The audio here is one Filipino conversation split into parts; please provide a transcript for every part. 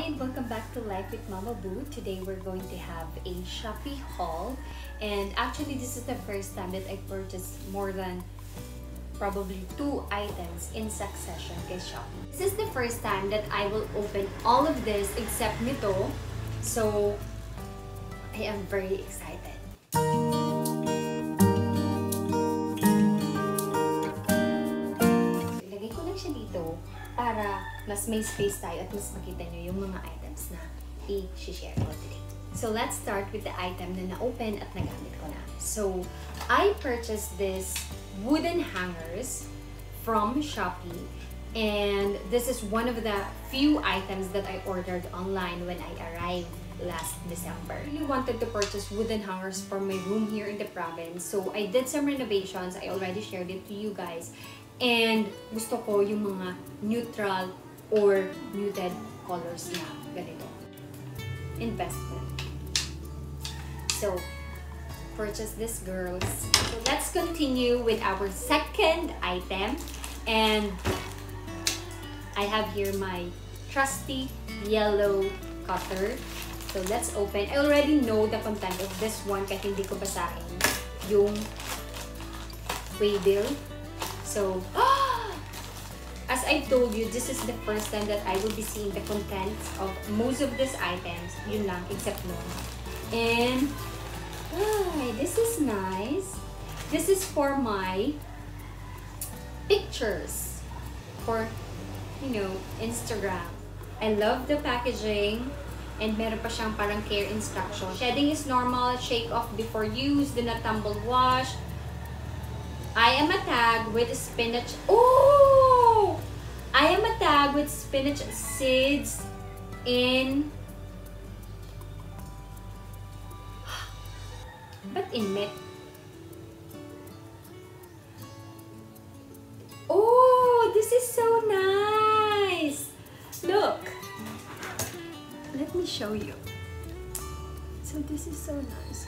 and welcome back to Life with Mama Boo. Today we're going to have a Shopee haul and actually this is the first time that I purchased more than probably two items in succession kay Shopee. This is the first time that I will open all of this except nito. So I am very excited. Ilagay ko lang siya dito para mas may space tayo at mas makita nyo yung mga items na i-share ko today. So let's start with the item na na-open at nagamit ko na. So, I purchased this wooden hangers from Shopee and this is one of the few items that I ordered online when I arrived last December. I really wanted to purchase wooden hangers for my room here in the province. So I did some renovations. I already shared it to you guys. And gusto ko yung mga neutral or muted colors na ganito. Investment. So, purchase this girls. So let's continue with our second item. And I have here my trusty yellow cutter. So let's open. I already know the content of this one kahit hindi ko basahin yung waybill. So, as oh, I told you, this is the first time that I will be seeing the contents of most of these items. Yun lang, except one. And, ay, this is nice. This is for my pictures. For, you know, Instagram. I love the packaging. And meron pa siyang parang care instruction. Shedding is normal. Shake off before use. Do not tumble wash. I am a tag with spinach. Oh! Tag with spinach seeds in. But in met. Oh, this is so nice. Look. Let me show you. So this is so nice.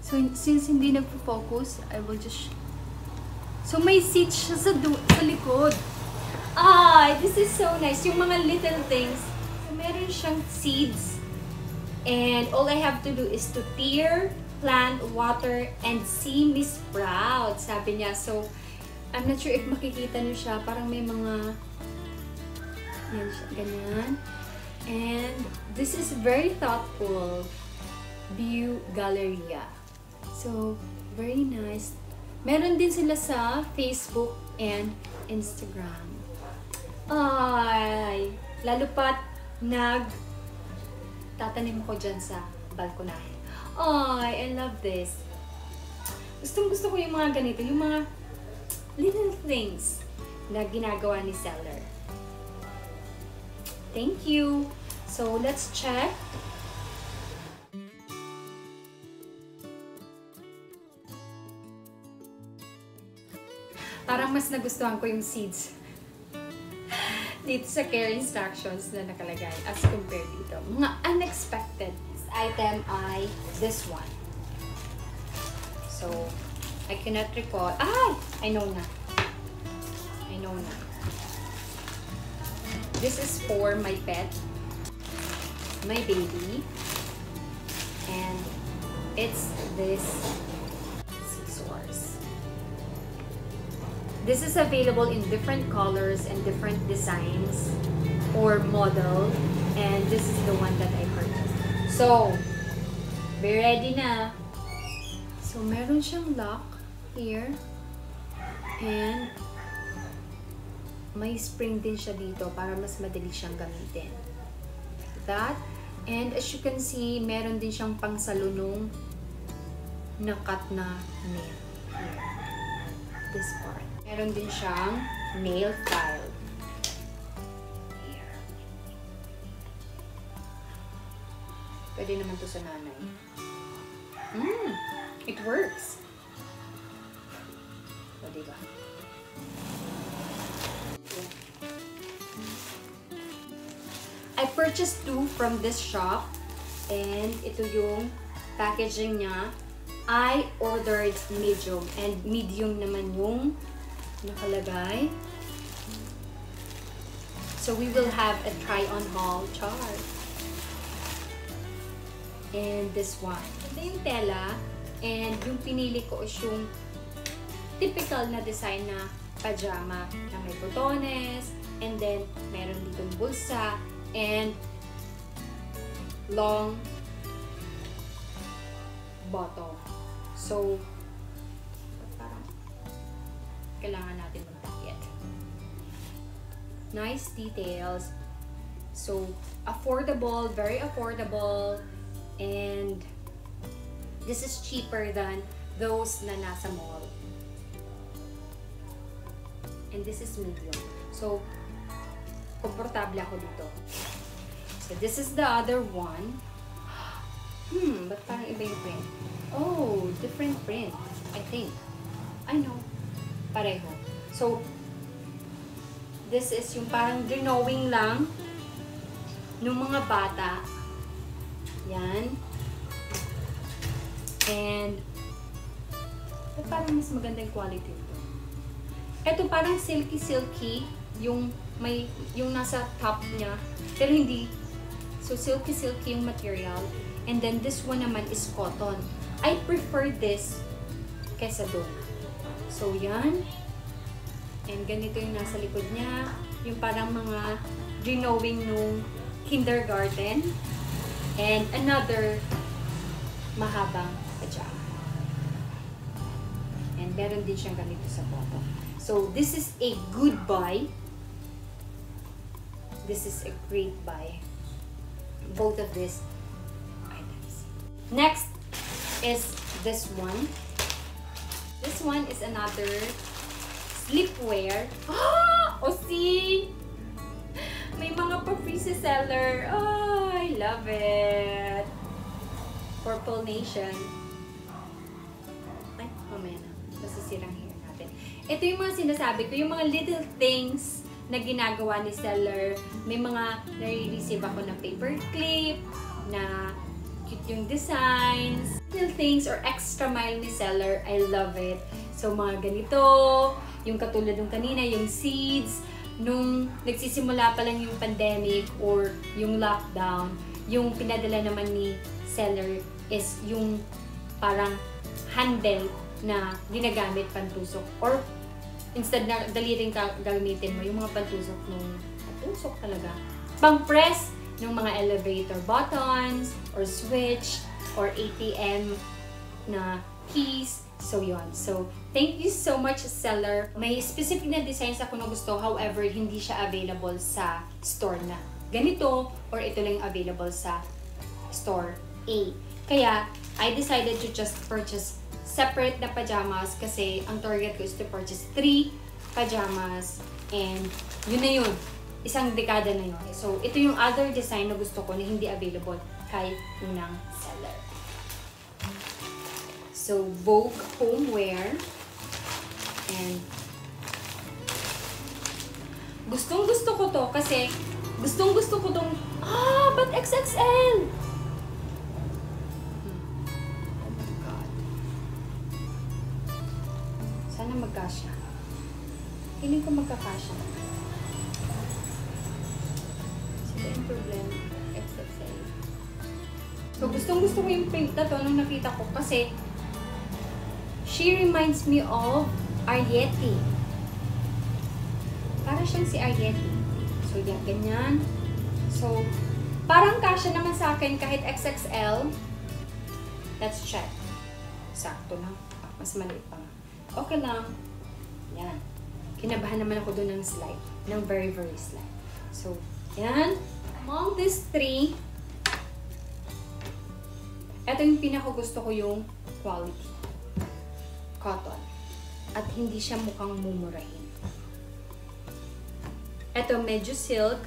So since hindi nagpo-focus, I will just So may seat siya sa, sa likod. Ah, this is so nice. Yung mga little things. So meron siyang seeds. And all I have to do is to tear, plant, water, and see me sprout. Sabi niya. So, I'm not sure if makikita niyo siya. Parang may mga yan siya, ganyan. And this is very thoughtful. View Galleria. So, very nice. Meron din sila sa Facebook and Instagram. Ay, lalo pat nag tatanim ko dyan sa balkonahe. Ay, I love this. Gustong gusto ko yung mga ganito, yung mga little things na ginagawa ni seller. Thank you. So, let's check. Parang mas nagustuhan ko yung seeds dito sa care instructions na nakalagay as compared dito. Mga unexpected item ay this one. So, I cannot recall. Ah! I know na. I know na. This is for my pet, my baby, and it's this scissors. This is available in different colors and different designs or model, and this is the one that I purchased. So, be ready na. So, meron siyang lock here, and may spring din siya dito para mas madali siyang gamitin. That, and as you can see, meron din siyang pangsalunong na cut na nail. This part. Meron din siyang nail file. Here. Pwede naman to sa nanay. Mm, it works. O, diba? I purchased two from this shop. And ito yung packaging niya. I ordered medium. And medium naman yung nakalagay. So we will have a try-on haul chart. And this one. Ito yung tela. And yung pinili ko is yung typical na design na pajama na may botones, and then meron ditong bulsa, and long bottom. So, Nice details. So, affordable, very affordable, and this is cheaper than those na nasa mall. And this is medium. So, komportable ako dito. So, this is the other one. Hmm, ba't parang iba yung print? Oh, different print. I think. I know. Pareho. So, this is yung parang drawing lang ng mga bata. Yan. And, ba't parang mas maganda yung quality ito? Ito parang silky-silky yung may yung nasa top niya. Pero hindi. So, silky-silky yung material. And then, this one naman is cotton. I prefer this kesa doon. So, yan. And ganito yung nasa likod niya. Yung parang mga drawing nung kindergarten. And another mahabang pajama. And meron din siyang ganito sa bottom. So, this is a good buy. This is a great buy. Both of these items. Next is this one. This one is another sleepwear. Ah! O see? May mga pa-freeze seller. Oh, I love it. Purple Nation. Ay, mamaya na. Masisirang hair natin. Ito yung mga sinasabi ko, yung mga little things na ginagawa ni seller. May mga nare-receive ako na paper clip, na cute yung designs. Little things or extra mile ni seller. I love it. So, mga ganito, yung katulad ng kanina, yung seeds, nung nagsisimula pa lang yung pandemic or yung lockdown, yung pinadala naman ni seller is yung parang handle na ginagamit pantusok or instead na dali rin ka, gamitin mo yung mga pantusok nung pantusok talaga. Pang-press ng mga elevator buttons or switch or ATM na keys. So, yon So, thank you so much, seller. May specific na designs ako na gusto. However, hindi siya available sa store na ganito or ito lang available sa store A. Kaya, I decided to just purchase separate na pajamas kasi ang target ko is to purchase 3 pajamas and yun na yun. Isang dekada na yun. So, ito yung other design na gusto ko na hindi available kay unang. So, Vogue Homeware. And, gustong gusto ko to kasi gustong gusto ko tong, ah, but XXL! Hmm. Oh my God. Sana magkasya. Feeling ko magkakasya. Sila yung problema. XXL. So, gustong gusto ko yung print na to nung nakita ko kasi she reminds me of Ariete. Para siyang si Ariete. So, yan, ganyan. So, parang kasya naman sa akin kahit XXL. Let's check. Sakto lang. Mas maliit pa. Okay lang. Yan. Kinabahan naman ako doon ng slide. Ng very, very slide. So, yan. Among these three, ito yung pinakagusto ko yung quality. Cotton. At hindi siya mukhang mumurahin. Ito medyo silk.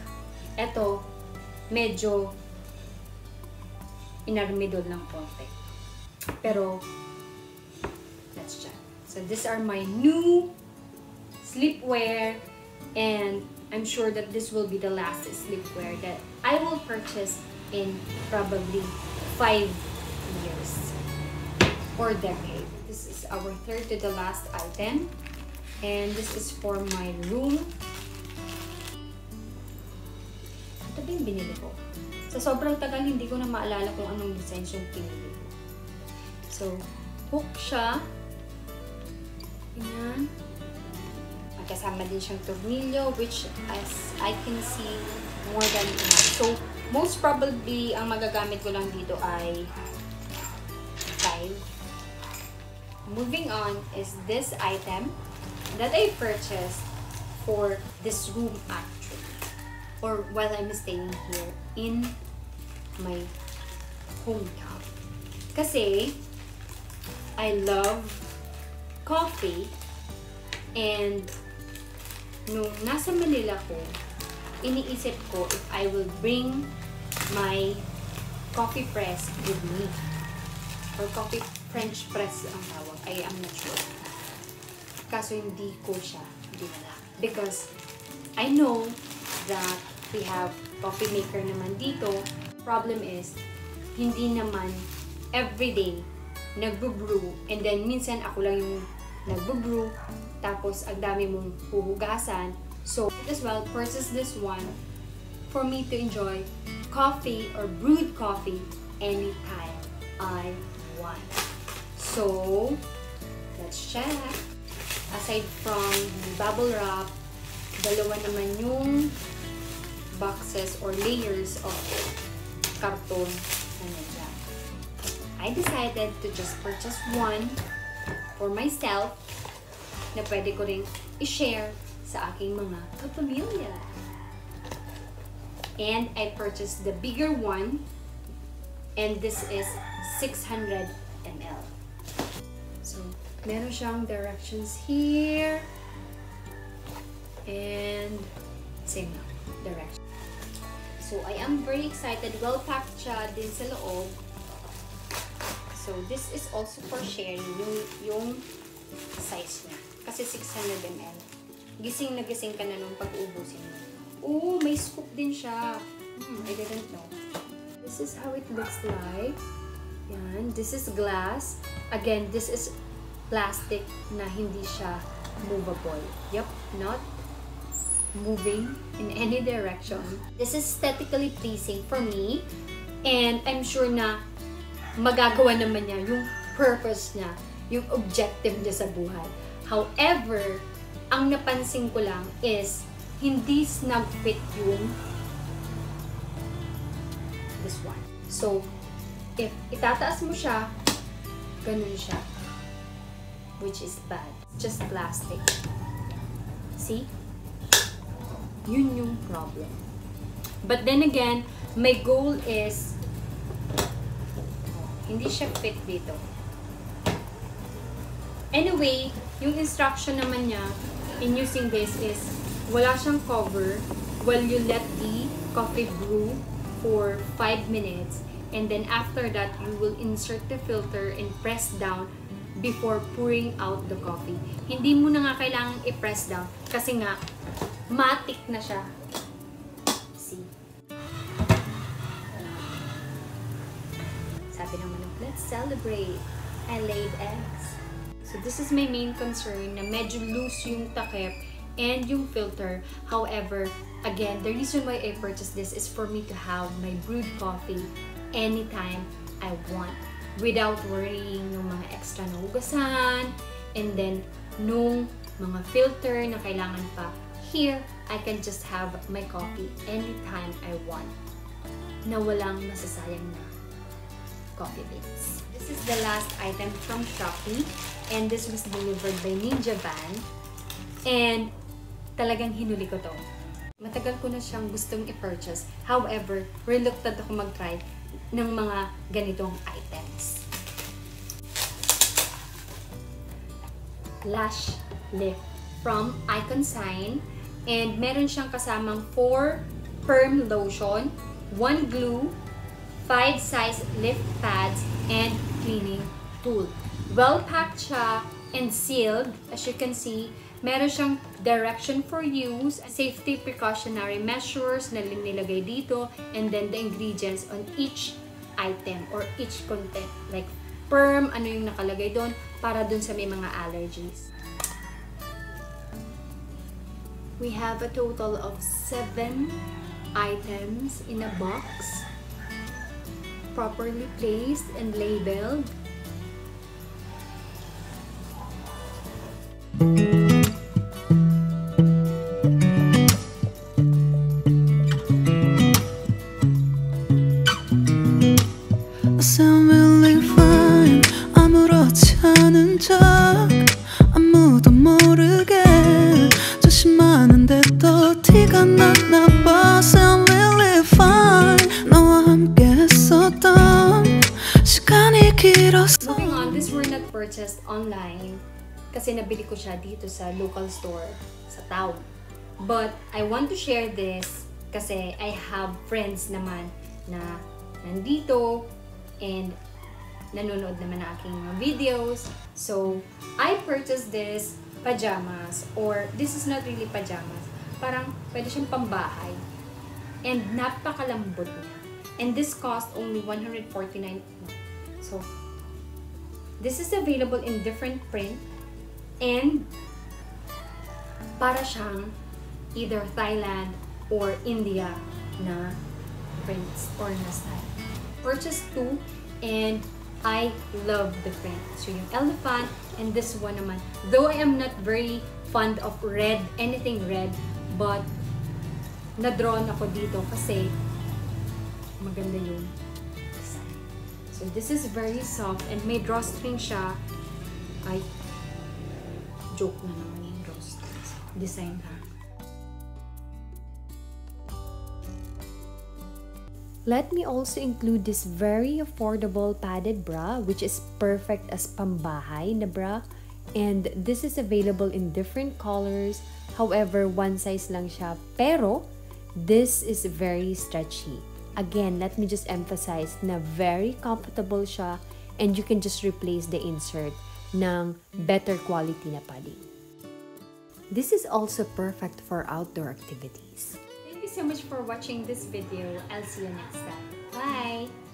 Ito medyo inarmidol ng konti. Pero, let's check. So, these are my new sleepwear and I'm sure that this will be the last sleepwear that I will purchase in probably five years or decade. This is our third to the last item and this is for my room. Ito ba yung binili ko? Sa sobrang tagal, hindi ko na maalala kung anong designs yung pinili ko. So, hook siya. Ayan. Magkasama din siyang tornilyo, which as I can see, more than enough. So, most probably, ang magagamit ko lang dito ay 5. Moving on is this item that I purchased for this room actually. Or while I'm staying here in my hometown. Kasi, I love coffee and nung nasa Manila ko, iniisip ko if I will bring my coffee press with me. Or coffee French press ang tawag. I am not sure. Kaso hindi ko siya dinala. Because I know that we have coffee maker naman dito. Problem is, hindi naman everyday nagbo-brew and then minsan ako lang yung nagbo-brew tapos ang dami mong huhugasan. So, as well, purchase this one for me to enjoy coffee or brewed coffee anytime I want. So, let's check. Aside from bubble wrap, dalawa naman yung boxes or layers of karton na nandiyan. I decided to just purchase one for myself na pwede ko rin i-share sa aking mga kapamilya. And I purchased the bigger one and this is 600 ml. So, meron siyang directions here. And, same na, direction. So, I am very excited. Well-packed siya din sa loob. So, this is also for sharing yung, yung size niya. Kasi 600 ml. Gising na gising ka na nung pag-ubusin mo. Oh, may scoop din siya. Hmm, I didn't know. This is how it looks like. Yan. This is glass. Again, this is plastic na hindi siya movable. Yep, not moving in any direction. This is aesthetically pleasing for me. And I'm sure na magagawa naman niya yung purpose niya, yung objective niya sa buhay. However, ang napansin ko lang is hindi snug fit yung this one. So, if itataas mo siya, ganun siya. Which is bad. Just plastic. See? Yun yung problem. But then again, my goal is hindi siya fit dito. Anyway, yung instruction naman niya in using this is wala siyang cover while you let the coffee brew for 5 minutes and then after that you will insert the filter and press down before pouring out the coffee. Hindi mo na nga kailangan i-press down kasi nga matik na siya. See? Sabi ng manok, let's celebrate. I laid eggs. So this is my main concern na medyo loose yung takip and yung filter. However, again, the reason why I purchased this is for me to have my brewed coffee anytime I want without worrying ng mga extra na hugasan and then nung mga filter na kailangan pa. Here, I can just have my coffee anytime I want na walang masasayang na coffee beans. This is the last item from Shopee and this was delivered by Ninja Van and talagang hinuli ko to. Matagal ko na siyang gustong i-purchase. However, reluctant ako mag-try ng mga ganitong items. Lash Lift from Icon Sign. And meron siyang kasamang 4 perm lotion, 1 glue, 5 size lift pads, and cleaning tool. Well packed siya and sealed. As you can see, meron siyang direction for use, safety precautionary measures na nilagay dito, and then the ingredients on each item or each content. Like perm, ano yung nakalagay doon, para doon sa may mga allergies. We have a total of 7 items in a box, properly placed and labeled. I nabili ko siya dito sa local store sa town. But I want to share this kasi I have friends naman na nandito and nanonood naman ng aking mga videos. So, I purchased this pajamas or this is not really pajamas. Parang pwede siyang pambahay. And napakalambot niya. And this cost only 149 So, this is available in different print and para siyang either Thailand or India na prints or na style. Purchase two and I love the print. So, yung elephant and this one naman. Though I am not very fond of red, anything red, but na-drawn ako dito kasi maganda yung design. So, this is very soft and may drawstring siya. Ay, joke na naman yung drawstrings. Design ha. Let me also include this very affordable padded bra which is perfect as pambahay na bra. And this is available in different colors. However, one size lang siya. Pero, this is very stretchy. Again, let me just emphasize na very comfortable siya and you can just replace the insert ng better quality na padding. This is also perfect for outdoor activities. Thank you so much for watching this video. I'll see you next time. Bye!